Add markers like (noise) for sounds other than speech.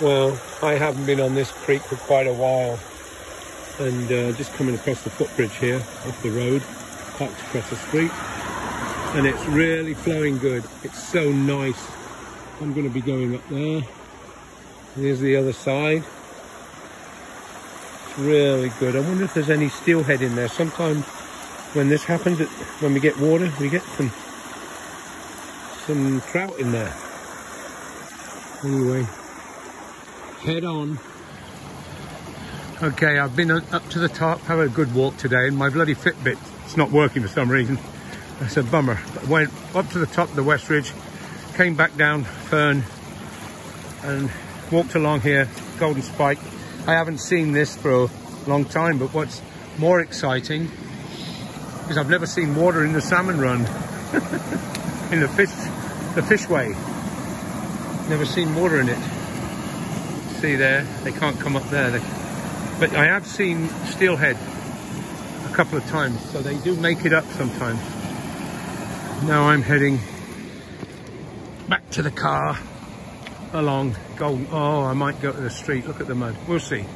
Well, I haven't been on this creek for quite a while. And uh, just coming across the footbridge here, off the road, parked across the street. And it's really flowing good. It's so nice. I'm going to be going up there. Here's the other side. It's really good. I wonder if there's any steelhead in there. Sometimes when this happens, when we get water, we get some some trout in there. Anyway, head on. Okay, I've been up to the top, have a good walk today, and my bloody Fitbit, it's not working for some reason. That's a bummer. But went up to the top of the West Ridge, came back down Fern, and walked along here, Golden Spike. I haven't seen this for a long time, but what's more exciting is I've never seen water in the salmon run, (laughs) in the fish, the fishway. Never seen water in it. See there, they can't come up there. They, but I have seen steelhead a couple of times, so they do make it up sometimes. Now I'm heading back to the car along Golden. Oh, I might go to the street. Look at the mud. We'll see.